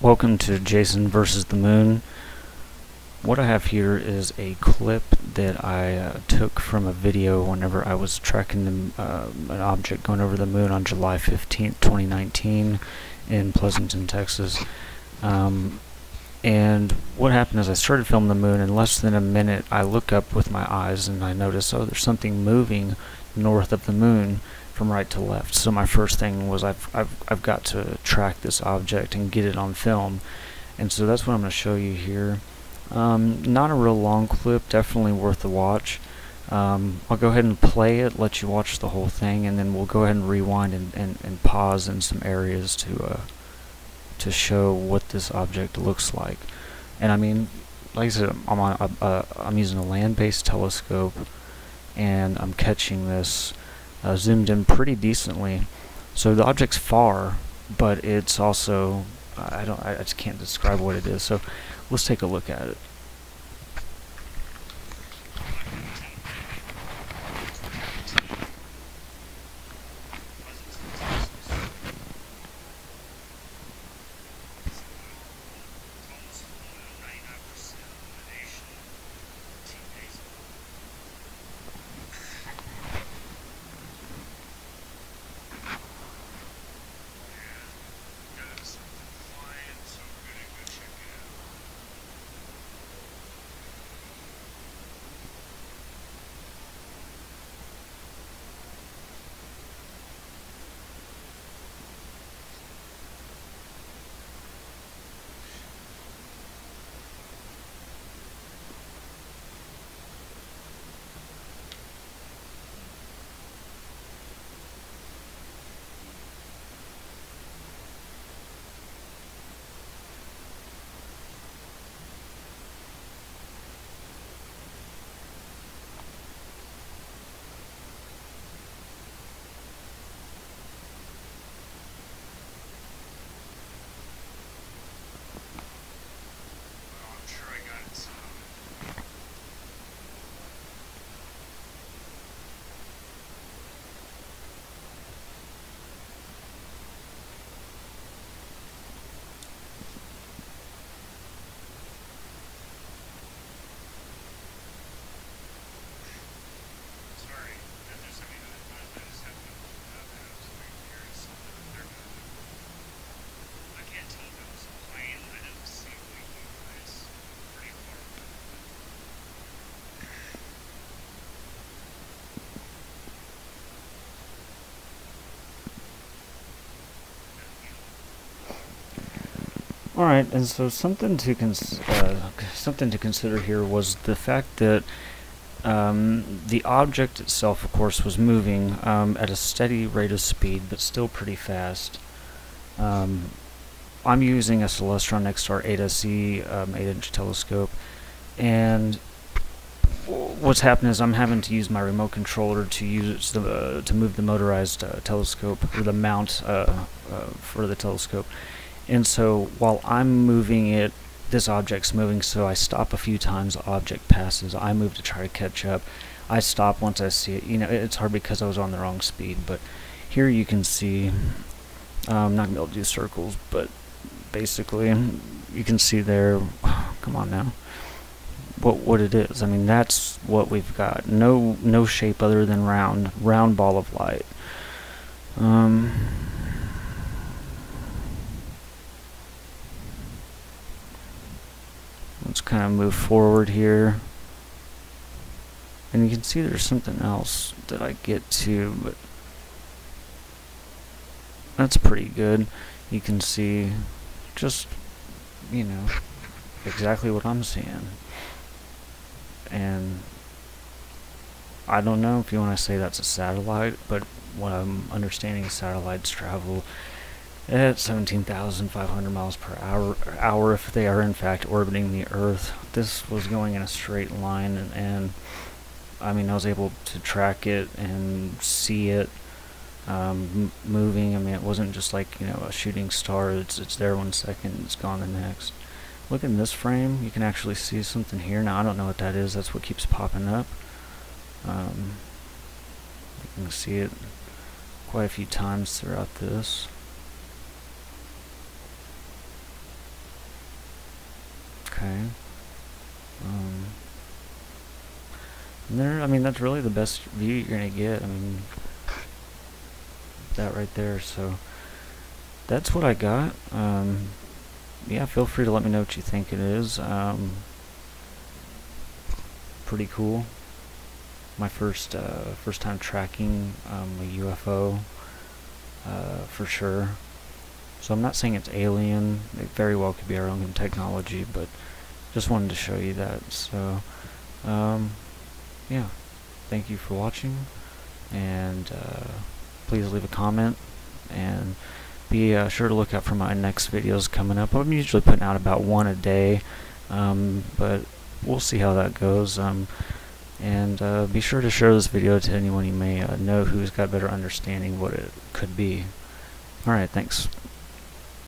Welcome to Jason versus the Moon. What I have here is a clip that I uh, took from a video whenever I was tracking the, uh, an object going over the moon on July 15th, 2019 in Pleasanton, Texas. Um, and what happened is I started filming the moon in less than a minute I look up with my eyes and I notice oh there's something moving north of the moon from right to left. So my first thing was I've, I've, I've got to track this object and get it on film. And so that's what I'm going to show you here. Um, not a real long clip, definitely worth the watch. Um, I'll go ahead and play it, let you watch the whole thing, and then we'll go ahead and rewind and, and, and pause in some areas to uh, to show what this object looks like. And I mean, like I said, I'm, on, uh, I'm using a land-based telescope, and I'm catching this uh, zoomed in pretty decently. So the object's far, but it's also I don't I just can't describe what it is. So let's take a look at it. All right, and so something to uh, something to consider here was the fact that um, the object itself, of course, was moving um, at a steady rate of speed, but still pretty fast. Um, I'm using a Celestron NexStar 8SE um, 8-inch telescope, and what's happened is I'm having to use my remote controller to use the uh, to move the motorized uh, telescope or the mount uh, uh, for the telescope. And so while I'm moving it, this object's moving, so I stop a few times, the object passes, I move to try to catch up. I stop once I see it. You know, it's hard because I was on the wrong speed, but here you can see, I'm not going to be able to do circles, but basically you can see there, come on now, what what it is. I mean, that's what we've got. No no shape other than round, round ball of light. Um, Let's kind of move forward here. And you can see there's something else that I get to, but that's pretty good. You can see just, you know, exactly what I'm seeing. And I don't know if you want to say that's a satellite, but what I'm understanding satellites travel at 17,500 miles per hour, hour if they are in fact orbiting the Earth. This was going in a straight line, and, and I mean, I was able to track it and see it um, moving. I mean, it wasn't just like you know a shooting star. It's it's there one second, it's gone the next. Look in this frame. You can actually see something here. Now I don't know what that is. That's what keeps popping up. Um, you can see it quite a few times throughout this. Okay. Um, there, I mean, that's really the best view you're gonna get. I mean, that right there. So that's what I got. Um, yeah, feel free to let me know what you think it is. Um, pretty cool. My first uh, first time tracking um, a UFO uh, for sure. So I'm not saying it's alien. It very well could be our own technology, but just wanted to show you that. So um, yeah, thank you for watching, and uh, please leave a comment and be uh, sure to look out for my next videos coming up. I'm usually putting out about one a day, um, but we'll see how that goes. Um, and uh, be sure to share this video to anyone you may uh, know who's got better understanding what it could be. Alright, thanks.